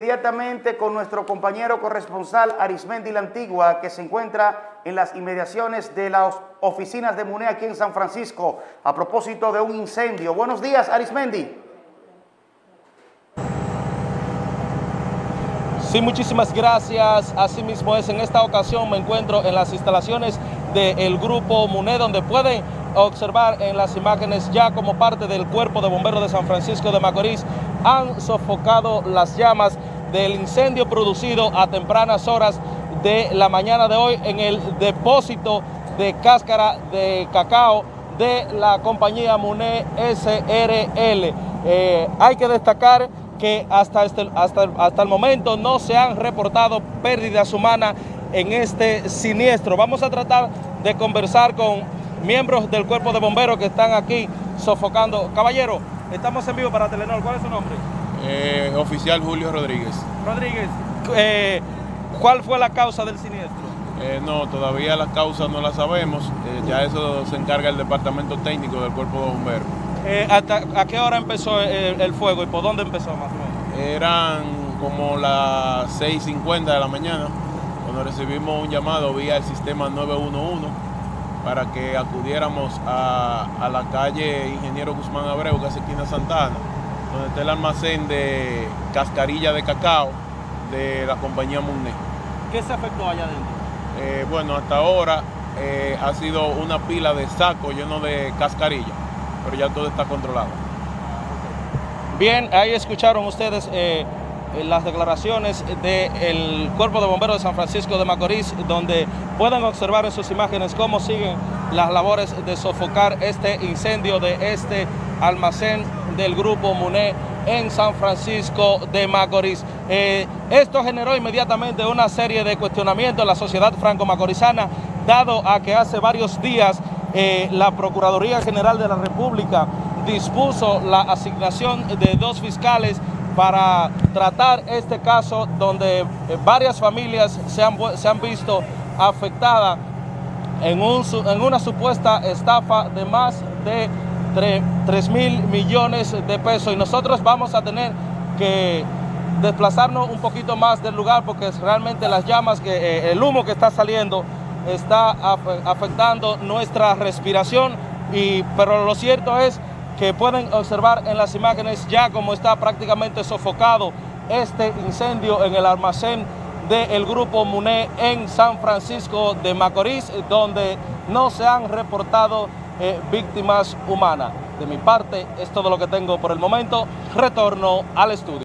Inmediatamente con nuestro compañero corresponsal Arismendi La Antigua, que se encuentra en las inmediaciones de las oficinas de MUNE aquí en San Francisco, a propósito de un incendio. Buenos días, Arismendi. Sí, muchísimas gracias. Asimismo es, en esta ocasión me encuentro en las instalaciones del grupo MUNE, donde pueden observar en las imágenes ya como parte del cuerpo de bomberos de San Francisco de Macorís han sofocado las llamas del incendio producido a tempranas horas de la mañana de hoy en el depósito de cáscara de cacao de la compañía MUNE SRL. Eh, hay que destacar que hasta, este, hasta, hasta el momento no se han reportado pérdidas humanas en este siniestro. Vamos a tratar de conversar con miembros del cuerpo de bomberos que están aquí sofocando. Caballero, estamos en vivo para Telenor. ¿Cuál es su nombre? Eh, oficial Julio Rodríguez. Rodríguez, eh, ¿cuál fue la causa del siniestro? Eh, no, todavía la causa no la sabemos. ya eso se encarga el departamento técnico del cuerpo de bomberos. ¿hasta, ¿A qué hora empezó el, fuego y por dónde empezó más o menos? Eran como las 6.50 de la mañana cuando recibimos un llamado vía el sistema 911 para que acudiéramos a, la calle Ingeniero Guzmán Abreu, que es esquina Santana, donde está el almacén de cascarilla de cacao de la compañía Munne. ¿Qué se afectó allá adentro? Eh, bueno, hasta ahora eh, ha sido una pila de sacos llenos de cascarilla, pero ya todo está controlado. Bien, ahí escucharon ustedes eh, las declaraciones del Cuerpo de Bomberos de San Francisco de Macorís, donde pueden observar en sus imágenes cómo siguen las labores de sofocar este incendio de este almacén del Grupo MUNE en San Francisco de Macorís. Eh, esto generó inmediatamente una serie de cuestionamientos en la sociedad franco-macorizana, dado a que hace varios días eh, la Procuraduría General de la República dispuso la asignación de dos fiscales para tratar este caso donde eh, varias familias se han, se han visto afectadas en, un, en una supuesta estafa de más de 3, mil millones de pesos. Y nosotros vamos a tener que desplazarnos un poquito más del lugar porque realmente las llamas, que, eh, el humo que está saliendo está afectando nuestra respiración, y, pero lo cierto es que pueden observar en las imágenes ya como está prácticamente sofocado este incendio en el almacén del grupo MUNE en San Francisco de Macorís, donde no se han reportado eh, víctimas humanas. De mi parte, es todo lo que tengo por el momento. Retorno al estudio.